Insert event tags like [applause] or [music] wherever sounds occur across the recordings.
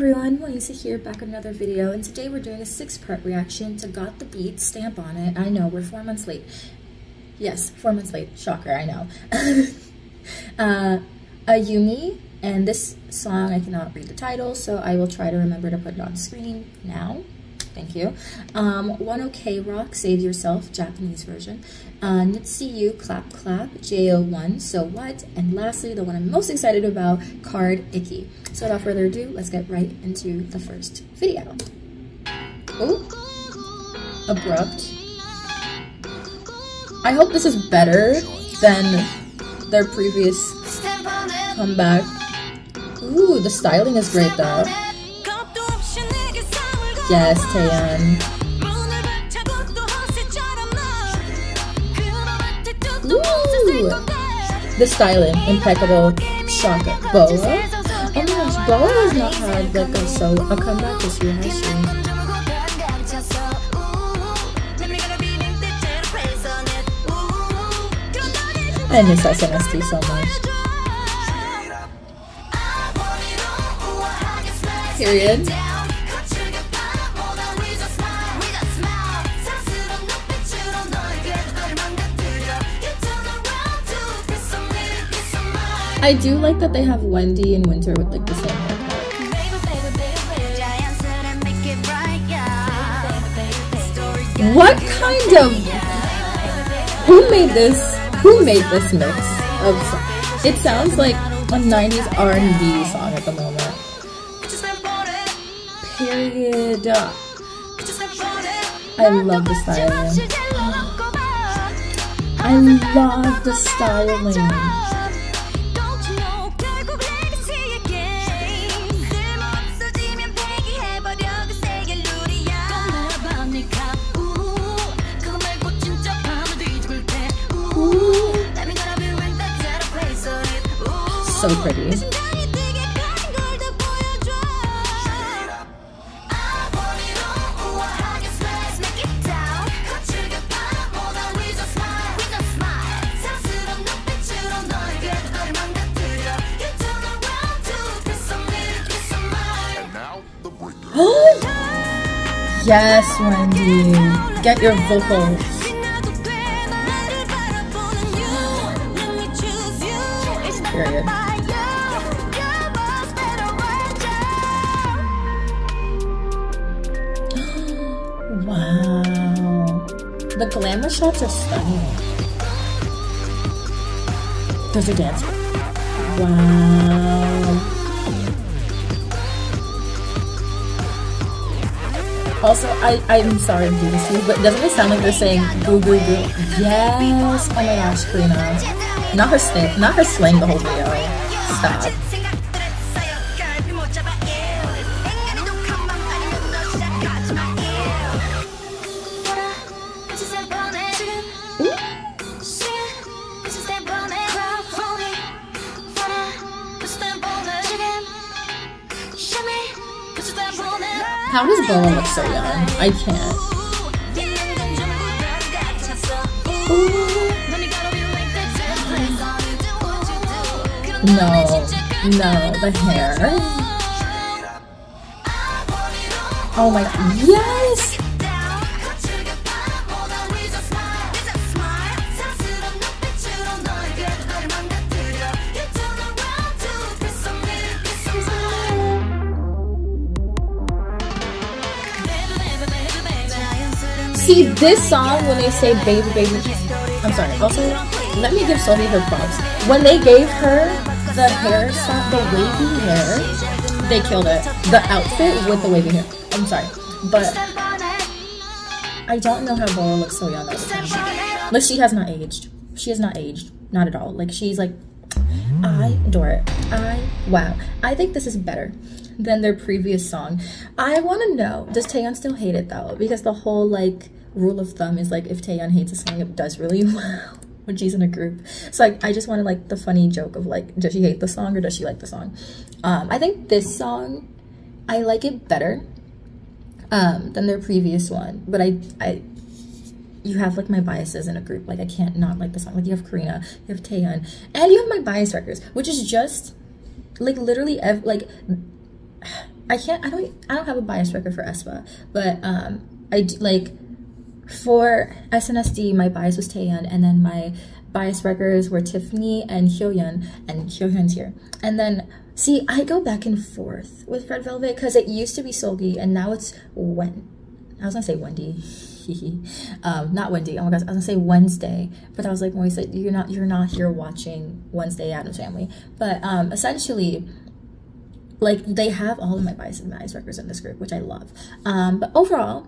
everyone, Moisa here, back with another video, and today we're doing a six-part reaction to Got the Beat, Stamp on It. I know, we're four months late. Yes, four months late. Shocker, I know. [laughs] uh, Ayumi, and this song, I cannot read the title, so I will try to remember to put it on screen now. Thank you. Um, One OK Rock, Save Yourself, Japanese version. Uh, NiziU Clap Clap, JO1, So What? And lastly, the one I'm most excited about, KARD Icky. So without further ado, let's get right into the first video. Oh, abrupt. I hope this is better than their previous comeback. Ooh, the styling is great though. Yes, Taeyeon. The styling, impeccable. Shocker. BoA? Oh my gosh, BoA has not had like a so a comeback this year, has she? I miss SNSD so much. Period. I do like that they have Wendy and Winter with like the same haircut. What kind of who made this who made this mix of it sounds like a 90s R&B song at the moment. Period. I love the styling. I love the styling. So pretty. [gasps] yes, Wendy. Get your vocals. Period. The glamour shots are stunning. There's a dance. Wow. Also, I, I'm sorry I'm doing this to you, but doesn't it sound like they're saying goo goo goo? Yes! Oh my gosh, Karina. Not her slang, not her slang the whole video. Stop. How does BoA look so young? I can't. No, no, the hair. Oh my, yes! See, this song, when they say baby, baby, I'm sorry. Also, let me give Sophie her props. When they gave her the hair, the wavy hair, they killed it. The outfit with the wavy hair. I'm sorry. But I don't know how BoA looks so young time. Like, she has not aged. She has not aged. Not at all. Like, she's like, I adore it. I, wow. I think this is better than their previous song. I want to know, does Taeyeon still hate it though? Because the whole like rule of thumb is like if Taeyeon hates a song, it does really [laughs] well when she's in a group. So like, I just wanted like the funny joke of like, does she hate the song or does she like the song? Um, I think this song, I like it better um, than their previous one, but I, I, you have like my biases in a group. Like I can't not like the song. Like you have Karina, you have Taeyeon, and you have my bias records, which is just like literally ev like [sighs] I can't. I don't. I don't have a bias record for aespa, but um, I do, like for SNSD. My bias was Taeyeon, and then my bias records were Tiffany and Hyoyeon, and Hyoyeon's here. And then see, I go back and forth with Red Velvet because it used to be Seulgi, and now it's when. I was gonna say Wendy. [laughs] um, not Wendy. Oh my gosh, I was gonna say Wednesday, but I was like, Moisa, you're not you're not here watching Wednesday Addams Family. But um, essentially, like they have all of my bias and bias records in this group, which I love. Um, but overall,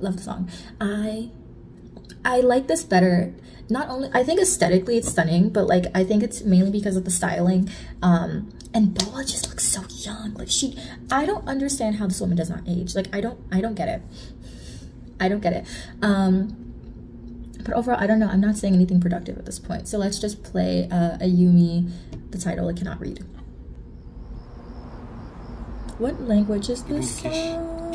love the song. I I like this better. Not only I think aesthetically it's stunning, but like I think it's mainly because of the styling. Um, and BoA just looks so young. Like she, I don't understand how this woman does not age. Like I don't, I don't get it. I don't get it. Um, but overall, I don't know. I'm not saying anything productive at this point. So let's just play uh, Ayumi, the title I cannot read. What language is this? Song?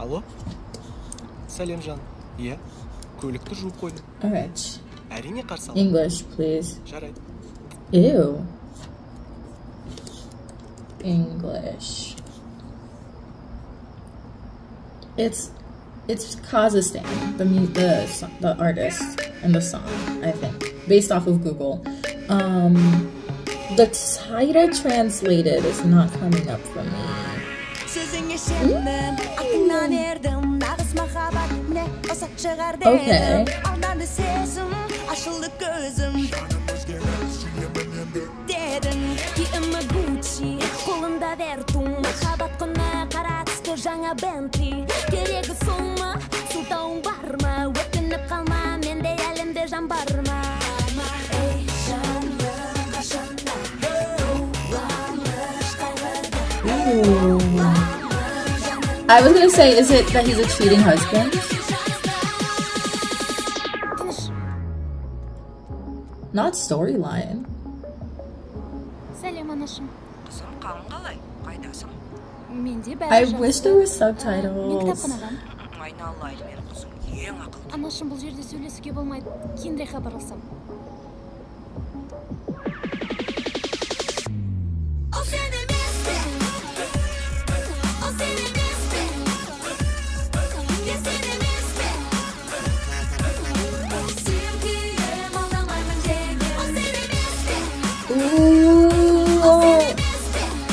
алло сәлем жан иә көлікті жуып қойдым All right. әрине қарсы аламын English, please. жарайды Ew. English. It's it's Kazakhstan, the mu- the so- the artist and the song, I think, based off of Google. Um, the title translated is not coming up for me. Okay. дедім алданды сезім ашылды көзім дедің киімі гуччи қолында вертум махаббат құны қара түсті жаңа бентли керегі сол ма сылтауың бар ма өкініп қалма менде әлемде жан бар I was gonna say, is it that he's a cheating husband? Not storyline. сәлем анашым қызым қалың қалай қайдасың менде I бәрі wish жақсы. there were Ә, мен subtitles. айналайын кітапханадан менің қызым ең ақылды анашым бұл жерде сөйлесуге болмайды кейінірек хабарласам O sen [laughs] emesin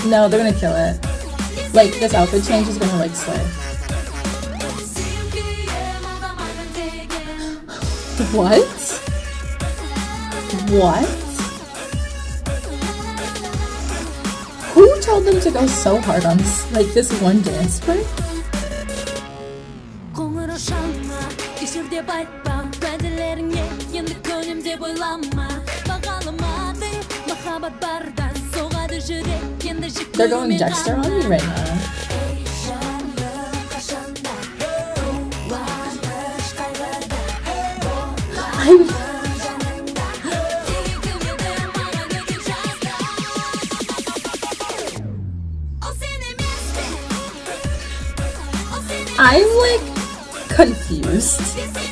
No, they're gonna kill it. Like this outfit change is gonna like slay. Sevgilim anlamayın dege What? What? Who told them to go so hard on this, like this one dance break? They're going Dexter on me right now. I'm like confused.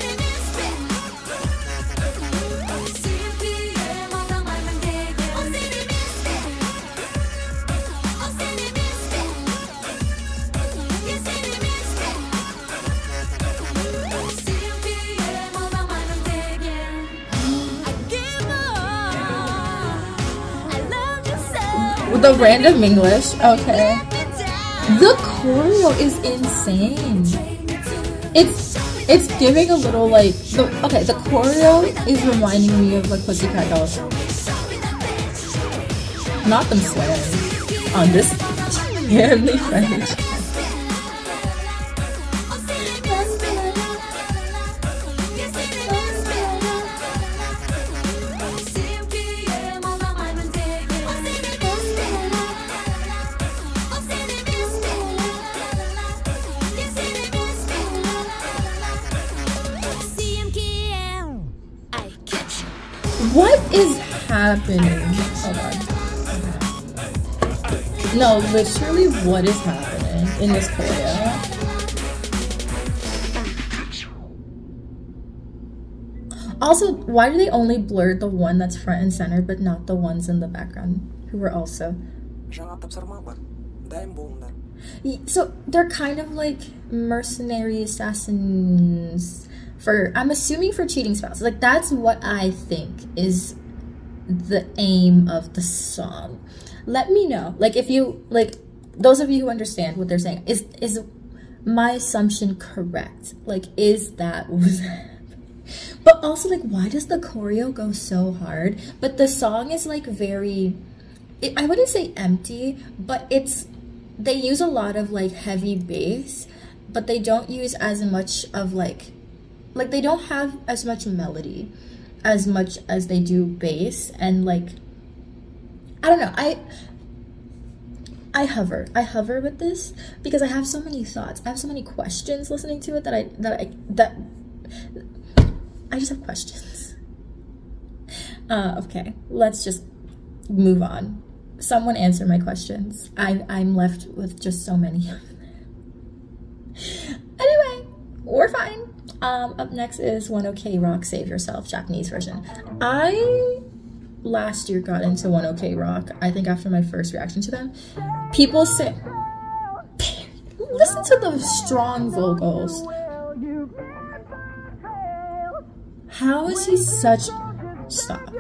The random English. Okay. The choreo is insane. It's it's giving a little like the okay, the choreo is reminding me of like Pussycat Dolls. Not them swearing on this [laughs] family French. happening? Hold on. No, literally, what is happening in this choreo? Also, why do they only blur the one that's front and center, but not the ones in the background who were also? So they're kind of like mercenary assassins for I'm assuming for cheating spouses. Like that's what I think is the aim of the song. Let me know. Like if you like those of you who understand what they're saying, is is my assumption correct? Like is that? [laughs] But also like why does the choreo go so hard? But the song is like very it, I wouldn't say empty, but it's they use a lot of like heavy bass, but they don't use as much of like like they don't have as much melody as much as they do bass and like I don't know. I I hover. I hover with this because I have so many thoughts. I have so many questions listening to it that I that I that I just have questions. [laughs] Uh, okay, let's just move on. Someone answer my questions. I, I'm left with just so many. [laughs] Anyway, we're fine. Um, up next is One OK Rock Save Yourself, Japanese version. I last year got into One OK Rock, I think after my first reaction to them. People say, listen to the strong vocals. How is he such. Stop.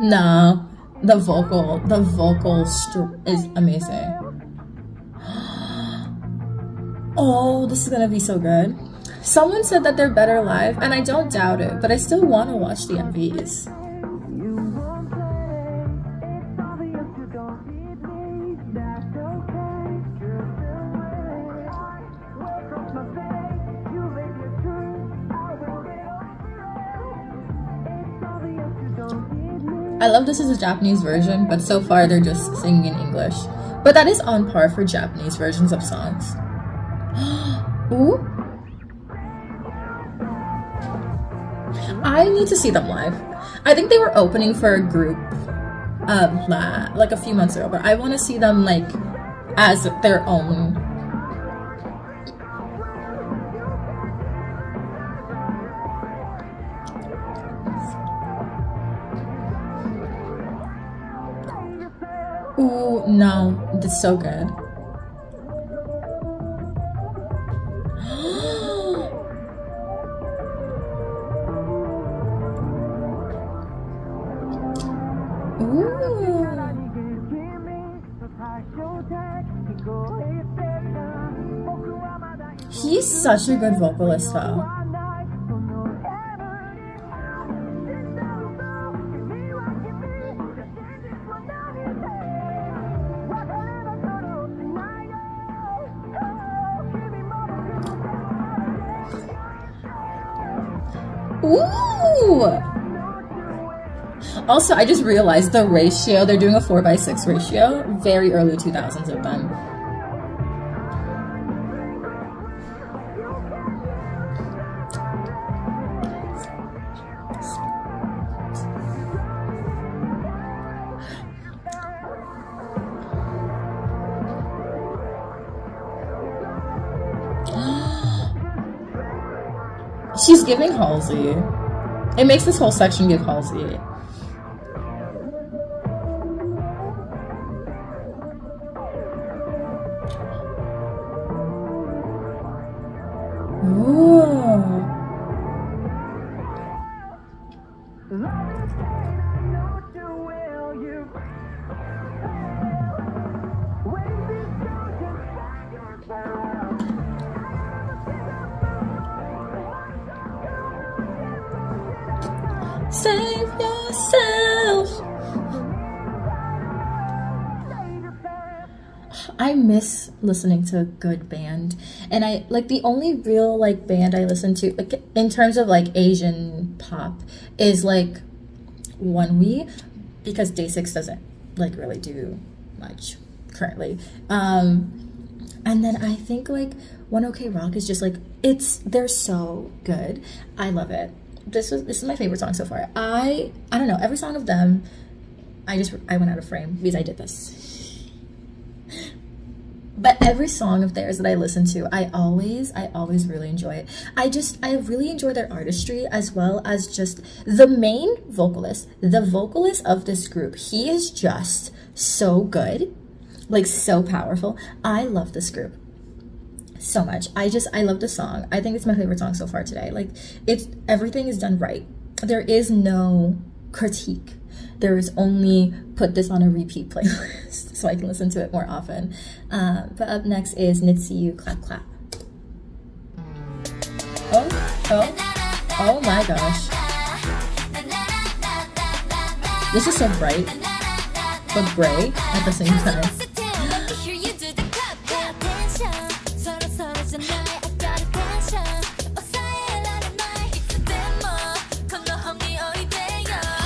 No, the vocal, the vocal is amazing. [gasps] Oh, this is gonna be so good. Someone said that they're better live, and I don't doubt it, but I still want to watch the MVs. I love this as a Japanese version, but so far they're just singing in English. But that is on par for Japanese versions of songs. [gasps] Ooh. I need to see them live. I think they were opening for a group um, like a few months ago, but I want to see them like as their own. No, that's so good. [gasps] He's such a good vocalist though. Ooh! Also, I just realized the ratio, they're doing a 4 by 6 ratio. Very early 2000s of them. Giving Halsey. It makes this whole section give Halsey. Ooh. Listening to a good band. And I like the only real like band I listen to like in terms of like Asian pop is like ONEWE because Day 6 doesn't like really do much currently. Um And then I think like One OK Rock is just like it's they're so good. I love it. This was this is my favorite song so far. I I don't know every song of them. I just I went out of frame because I did this. But every song of theirs that I listen to, I always, I always really enjoy it. I just, I really enjoy their artistry as well as just the main vocalist, the vocalist of this group. He is just so good, like so powerful. I love this group so much. I just, I love the song. I think it's my favorite song so far today. Like, it's, everything is done right. There is no critique there is only put this on a repeat playlist [laughs] so I can listen to it more often. Uh, but up next is NiziU Clap Clap. Oh, oh, oh my gosh. This is so bright, but gray at the same time. [laughs]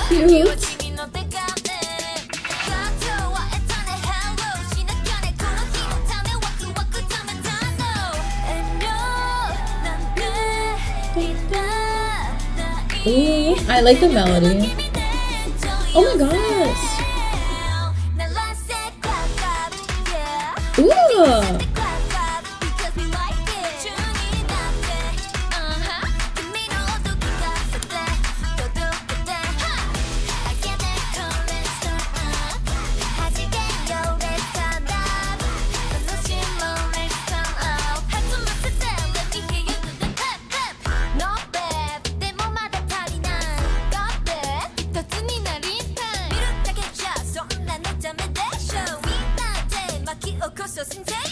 Cute. Like the melody. I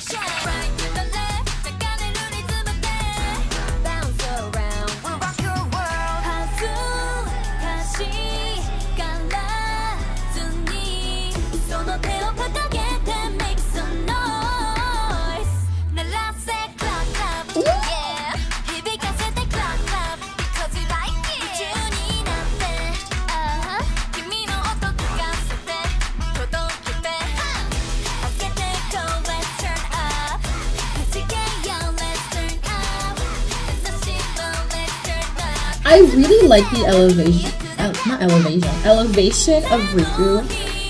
like the elevation, uh, not elevation, elevation of Riku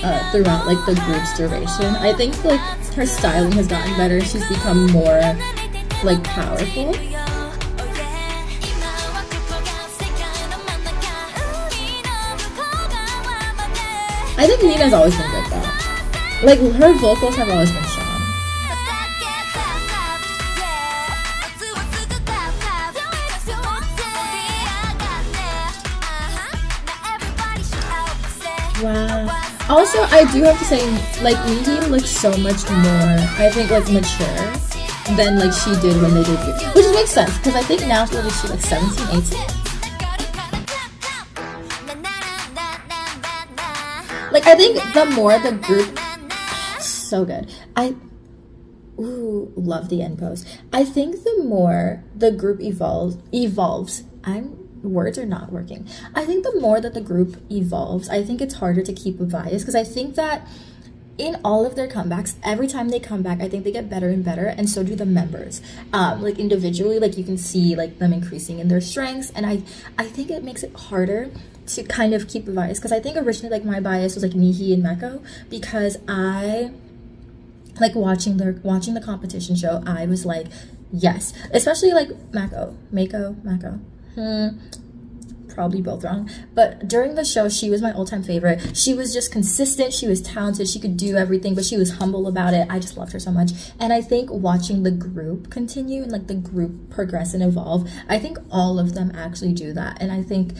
uh, throughout like the group's duration. I think like her styling has gotten better. She's become more like powerful. I think Nina's always been good though. Like her vocals have always been Also, I do have to say, like, Miihi looks so much more, I think, like, mature than, like, she did when they did debuted. Which makes sense, because I think now, is she, like, 17, 18? Like, I think the more the group... So good. I... Ooh, love the end pose. I think the more the group evolves, evolves, I'm words are not working. I think the more that the group evolves, I think it's harder to keep a bias because I think that in all of their comebacks, every time they come back, I think they get better and better, and so do the members. Um, like individually, like you can see like them increasing in their strengths, and I I think it makes it harder to kind of keep a bias because I think originally like my bias was like Miihi and Mako because I like watching their watching the competition show. I was like yes, especially like Mako, Mako, Mako. Hmm, probably both wrong. But during the show, she was my all-time favorite. She was just consistent. She was talented. She could do everything, but she was humble about it. I just loved her so much. And I think watching the group continue and like the group progress and evolve, I think all of them actually do that. And I think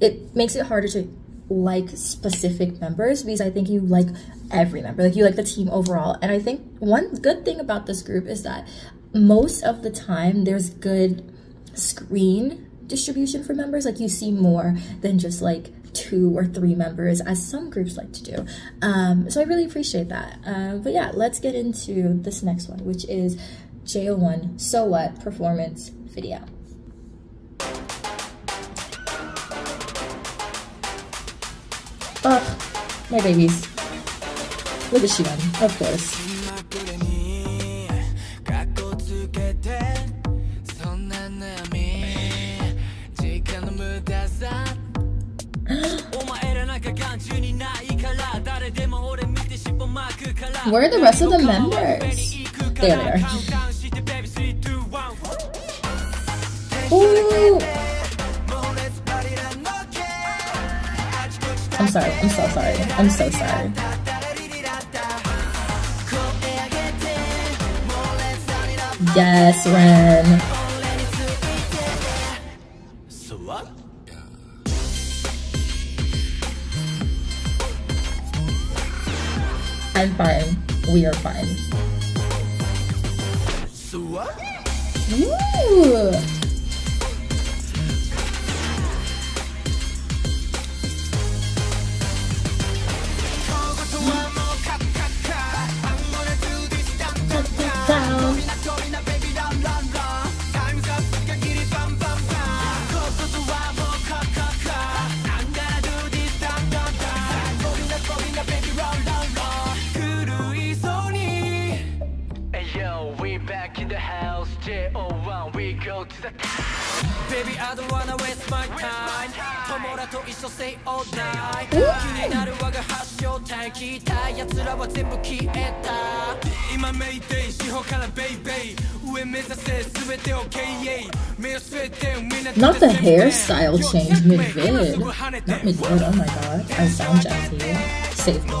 it makes it harder to like specific members because I think you like every member. Like you like the team overall. And I think one good thing about this group is that most of the time there's good screen distribution for members. Like you see more than just like two or three members as some groups like to do. Um, so I really appreciate that. Uh, but yeah, let's get into this next one, which is JO1 So What performance video. Oh, my babies. Look at Shion, of course. Where are the rest of the members? There they are. Ooh. I'm sorry. I'm so sorry. I'm so sorry. Yes, Ren. I'm fine. We are fine. Ooh. Baby, I don't wanna waste my time. 友らと一緒 stay all night. 気になる我が発祥体聞いた奴らは全部消えた。今メイデイ、四方からベイベイ。上目指せ全てを経営。目を据えてみんな Not the hairstyle change mid vid. Not mid vid. Oh my god. I sound jazzy. Save me.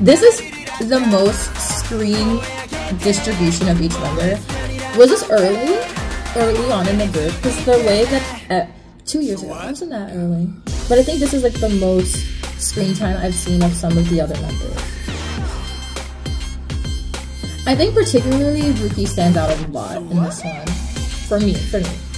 This is the most screen distribution of each member. Was this early? Early on in the group? Because the way that uh, two years ago it wasn't that early, but I think this is like the most screen time I've seen of some of the other members. I think particularly Ruki stands out a lot in this one. For me, for me.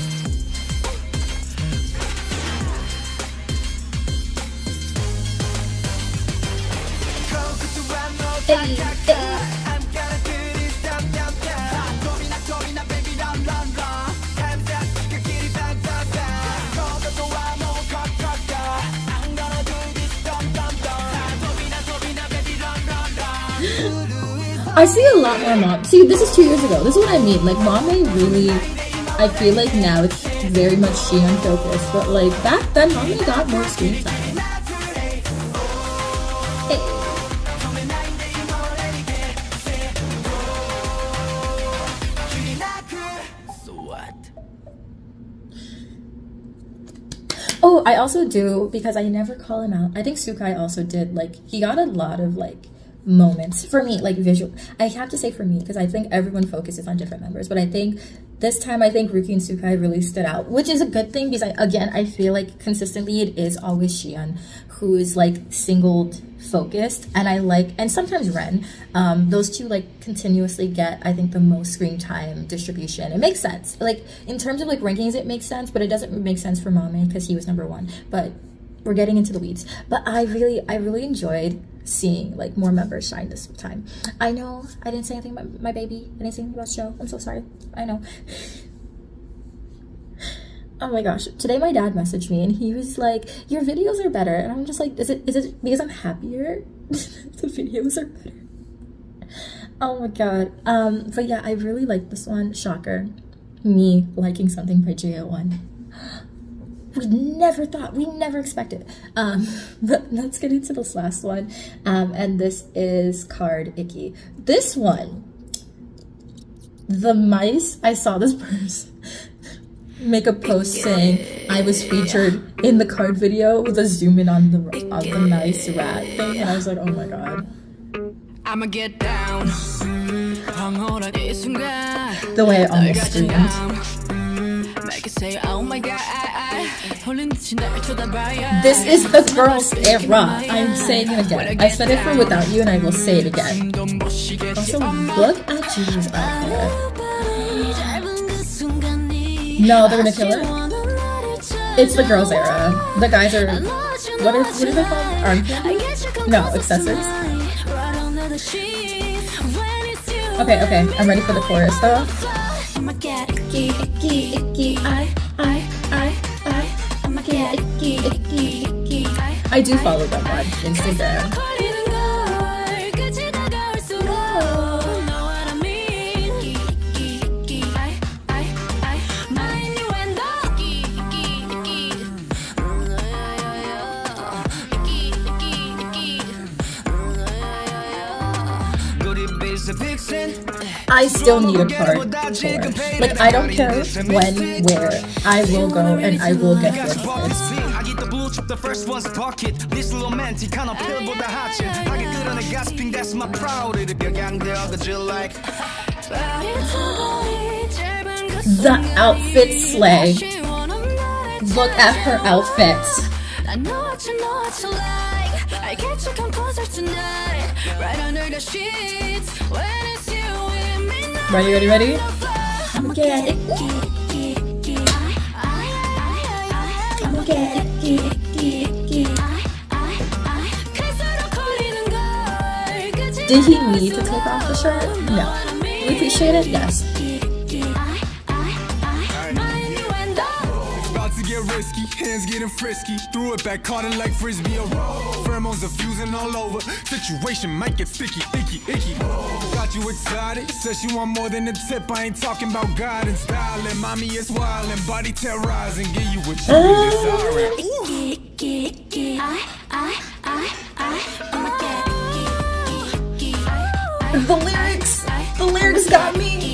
I see a lot more Mame. See, this is two years ago. This is what I mean. Like, Mame really. I feel like now it's very much Shion focused, but like back then, mommy got more screen time. Hey. Oh, I also do because I never call him out. I think Sukai also did. Like, he got a lot of like moments. For me, like visual. I have to say for me because I think everyone focuses on different members, but I think this time I think Ruki and Sukai really stood out, which is a good thing because I, again I feel like consistently it is always Shion who is like singled focused and I like and sometimes Ren. Um those two like continuously get I think the most screen time distribution. It makes sense. Like in terms of like rankings it makes sense but it doesn't make sense for Mame because he was number one. But we're getting into the weeds but I really I really enjoyed seeing like more members shine this time I know I didn't say anything about my baby I didn't say anything about Sho I'm so sorry I know [sighs] Oh my gosh. Today my dad messaged me and he was like, Your videos are better. And I'm just like, is it is it because I'm happier? [laughs] the videos are better. Oh my god. Um, but yeah, I really like this one. Shocker. Me liking something by JO1 we never thought, we never expected. Um, [laughs] but let's get into this last one. Um, and this is KARD Icky. This one, the mice, I saw this [laughs] person make a post saying I was featured in the KARD video with a zoom in on the, on the nice rat thing. And I was like, oh my God. I'ma get down. The way I almost screamed. This is the girls' era. I'm saying it again. I said it for without you, and I will say it again. Also, look at outfit. No, they're gonna kill her. It's the girls' era. The guys are what are what are they called? Armpit? No, accessories. Okay, okay. I'm ready for the chorus though. Icky, icky, icky, I, I, I, I, I'ma get icky, icky, icky. I do follow them on Instagram. I still need a part four. Like I don't care when, where. I will go and I will get four tickets. 아기도 blue chip the first one's pocket This romantic 하나 필보다 하찮 하게 끌어내 gasping that's my proud 이를 벽양되어 그질 like The outfit slay. Look at her outfits. I know what you know what you like. I get you come closer tonight, right under the sheets. When it's Ready, ready, ready? I'ma get it. I'ma get icky, icky, icky. Did he need to take off the shirt? No. We appreciate it? Yes. Risky, hands getting frisky. Threw it back, caught it like frisbee. A pheromones are fusing all over. Situation might get sticky, icky, icky. Got you excited, says she want more than a tip. I ain't talking about guidance, styling. Mommy is wild and body terrorizing. Give you what you desire. The lyrics, the lyrics got me.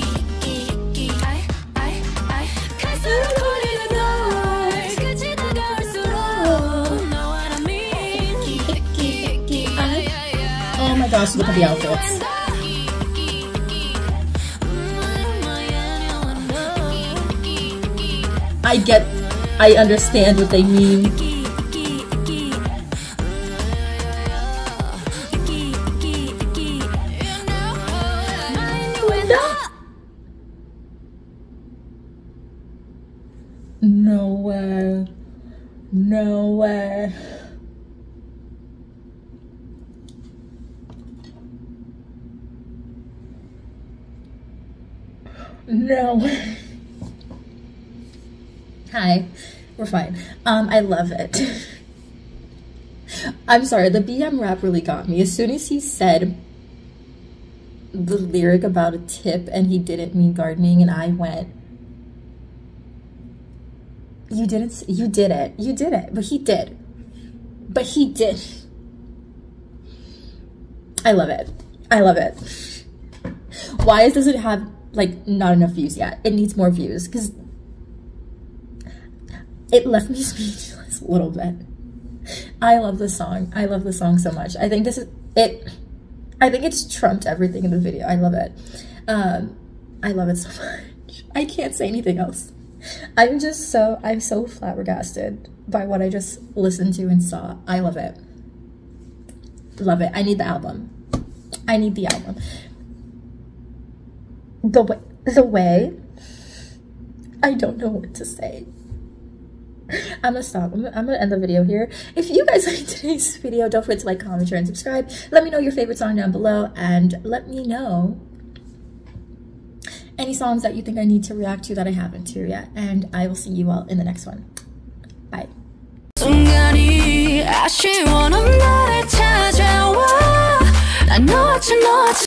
My look at the outfits. I get, I understand what they mean. No. Hi. We're fine. Um, I love it. I'm sorry, the BM rap really got me. As soon as he said the lyric about a tip and he didn't mean gardening and I went you didn't you did it you did it but he did but he did i love it i love it why does it have like not enough views yet it needs more views because it left me [laughs] speechless a little bit i love this song i love this song so much i think this is it i think it's trumped everything in the video i love it um i love it so [laughs] much i can't say anything else I'm just so I'm so flabbergasted by what I just listened to and saw. I love it. Love it. I need the album. I need the album. The way the way I don't know what to say. I'm gonna stop. I'm gonna, end the video here. If you guys [laughs] like today's video, don't forget to like, comment, share, and subscribe. Let me know your favorite song down below, and let me know any songs that you think I need to react to that I haven't to yet. And I will see you all in the next one. Bye.